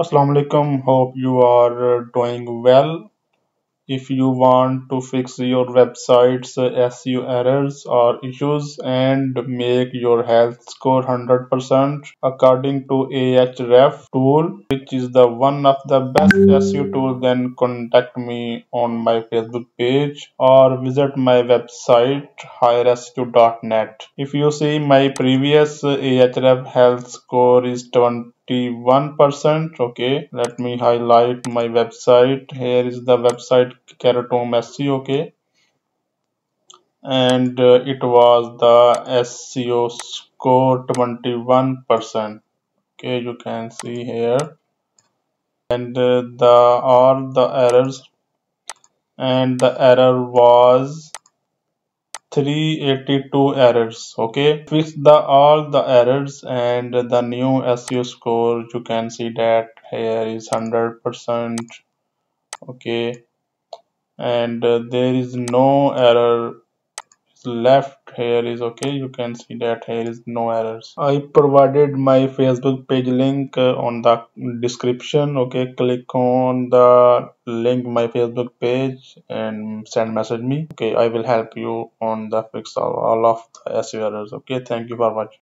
Assalamu alaikum. Hope you are uh, doing well. If you want to fix your website's uh, SEO errors or issues and make your health score 100% according to Ahref tool, which is the one of the best SEO tool, then contact me on my Facebook page or visit my website hireseo.net. If you see my previous uh, Ahref health score is 20 51% okay? Let me highlight my website. Here is the website Keratom SEO okay? And uh, it was the SEO score 21% okay? You can see here. And uh, the all the errors. And the error was 382 errors okay? Fix the all the errors and the new SEO score you can see that here is 100 percent okay? And uh, there is no error left here is okay. You can see that here is no errors. I provided my facebook page link uh, on the description okay? Click on the link my facebook page and send message me okay? I will help you on the fix of all of the SEO errors okay? Thank you for watching